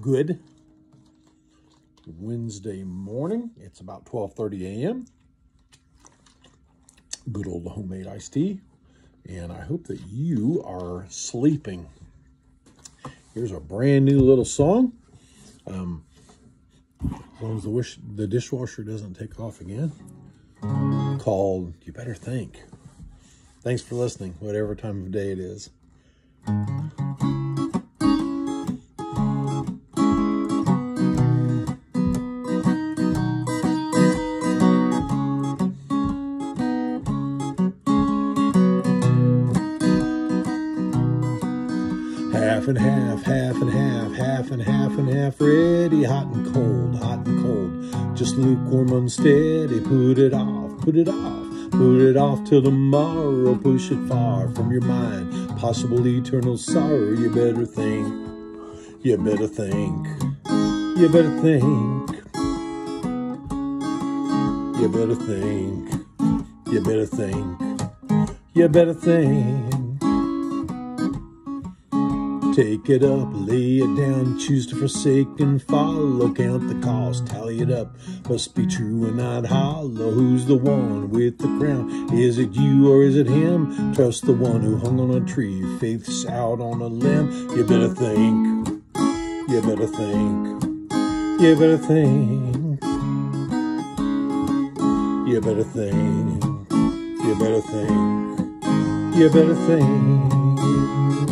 good Wednesday morning. It's about 12.30 a.m. Good old homemade iced tea. And I hope that you are sleeping. Here's a brand new little song. Um, as long as the, wish, the dishwasher doesn't take off again. Called You Better Think. Thanks for listening, whatever time of day it is. Half and half, half and half, half and half and half, ready, hot and cold, hot and cold. Just lukewarm, unsteady, put it off, put it off, put it off till tomorrow. Push it far from your mind, possible eternal sorrow. You better think, you better think, you better think, you better think, you better think, you better think. Take it up, lay it down, choose to forsake and follow. Count the cost, tally it up. Must be true and not hollow. Who's the one with the crown? Is it you or is it him? Trust the one who hung on a tree, faith's out on a limb. You better think, you better think, you better think, you better think, you better think, you better think.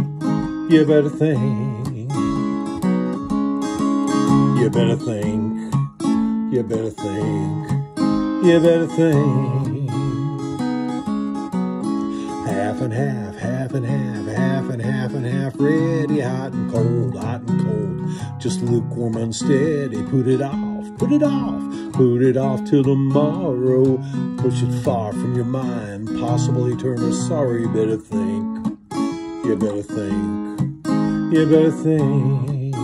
you better think, you better think, you better think, you better think. Half and half, half and half, half and half and half, ready, hot and cold, hot and cold, just lukewarm, unsteady, put it off Put it off, put it off till tomorrow. Push it far from your mind, possible eternal sorrow. You better think, you better think, you better think,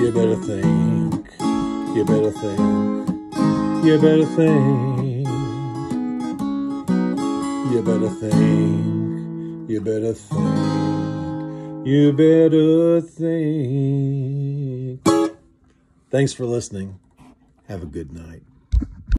you better think, you better think, you better think, you better think, you better think, you better think. Thanks for listening. Have a good night.